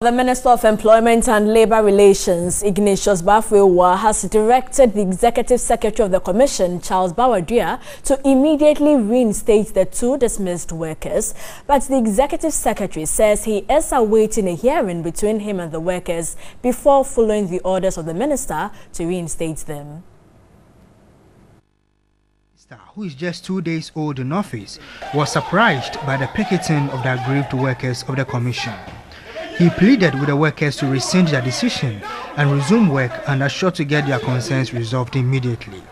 The Minister of Employment and Labour Relations, Ignatius Baffour Awuah, has directed the Executive Secretary of the Commission, Charles Bawadua, to immediately reinstate the two dismissed workers. But the Executive Secretary says he is awaiting a hearing between him and the workers before following the orders of the Minister to reinstate them. Who is just two days old in office, was surprised by the picketing of the aggrieved workers of the Commission. He pleaded with the workers to rescind their decision and resume work and assured to get their concerns resolved immediately.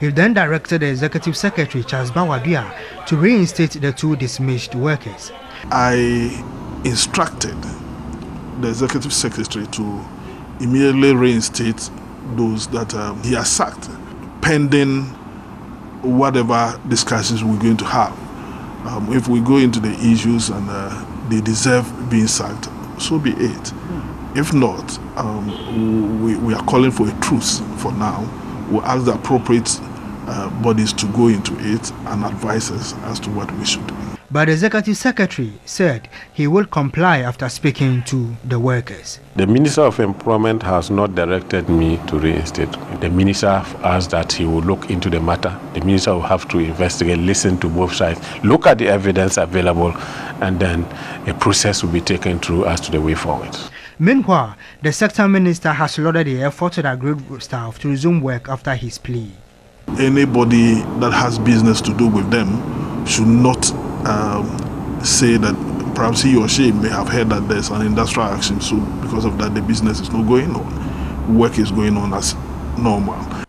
He then directed the Executive Secretary, Charles Bawadua, to reinstate the two dismissed workers. I instructed the Executive Secretary to immediately reinstate those that um, he has sacked, pending whatever discussions we're going to have. Um, if we go into the issues and uh, they deserve being sacked, so be it. If not, um, we, we are calling for a truce for now. We'll ask the appropriate uh, bodies to go into it and advise us as to what we should do. But the executive secretary said he will comply after speaking to the workers. The Minister of Employment has not directed me to reinstate. The Minister asked that he will look into the matter. The Minister will have to investigate, listen to both sides, look at the evidence available, and then a process will be taken through as to the way forward. Meanwhile, the sector minister has lauded the effort of the grid staff to resume work after his plea. Anybody that has business to do with them should not um, say that perhaps he or she may have heard that there's an industrial action, so because of that, the business is not going on. Work is going on as normal.